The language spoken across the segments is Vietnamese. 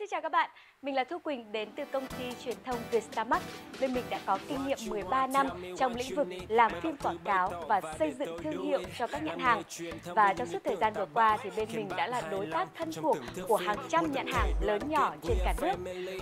Xin chào các bạn, mình là Thu Quỳnh đến từ công ty truyền thông Vietstamax. Bên mình đã có kinh nghiệm 13 năm trong lĩnh vực làm phim quảng cáo và xây dựng thương hiệu cho các nhãn hàng. Và trong suốt thời gian vừa qua thì bên mình đã là đối tác thân thuộc của hàng trăm nhãn hàng lớn nhỏ trên cả nước.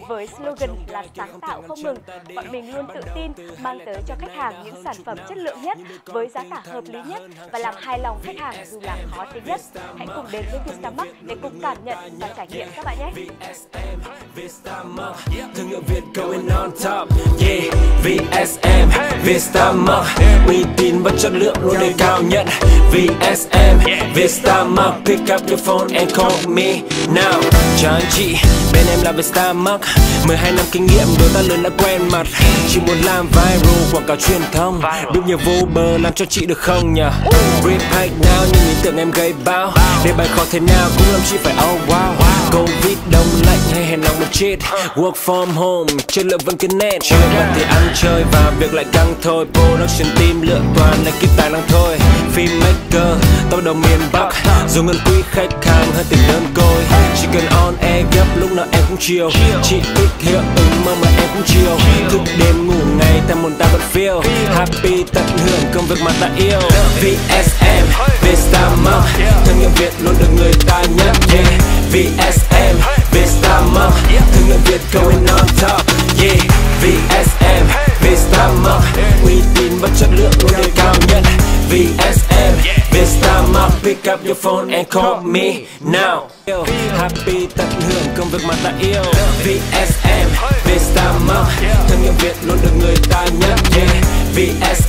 Với slogan là sáng tạo không ngừng, bọn mình luôn tự tin mang tới cho khách hàng những sản phẩm chất lượng nhất với giá cả hợp lý nhất và làm hài lòng khách hàng dù là khó tính nhất. Hãy cùng đến với Vietstamax để cùng cảm nhận và trải nghiệm các bạn nhé. VSM, Vietstamark Thương hiệu Việt going on top. Yeah, VSM, Vietstamark Uy tín và chất lượng luôn đề cao nhất. VSM, Vietstamark Pick up your phone and call me now. Chào chị, bên em là Vietstamark 12 năm kinh nghiệm, đôi ta lớn đã quen mặt. Chị muốn làm viral, quảng cáo truyền thông. Biết nhiều vô bờ, làm cho chị được không nhờ? Rip right now, nhưng ý tưởng em gây bao. Để bài khó thế nào cũng làm chị phải oh wow shit. Work from home, chất lượng vẫn cứ nét, Chưa bật thì ăn chơi và việc lại căng thôi. Production team lựa toàn là kiếp tài năng thôi. Filmmaker, tao đầu miền Bắc. Dù ngân quý khách hàng hơn tình đơn côi. Chỉ cần on air gấp lúc nào em cũng chiều Chị ít hiệu ứng mơ mà em cũng chiều Thức đêm ngủ ngày ta muốn ta vẫn feel. Happy tận hưởng công việc mà ta yêu. VSM, Vista Mom. Thương hiệu Việt luôn được Vietstamark Thương hiệu Việt going on top. Yeah, VSM, Vietstamark Uy tín và chất lượng luôn đề cao nhất. VSM, Vietstamark Pick up your phone and call me now. Happy tận hưởng công việc mà ta yêu. VSM, Vietstamark Thương hiệu Việt luôn được người ta nhắc. Yeah, VSM,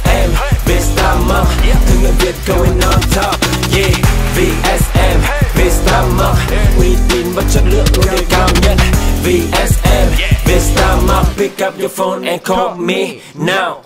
Pick up your phone and call me now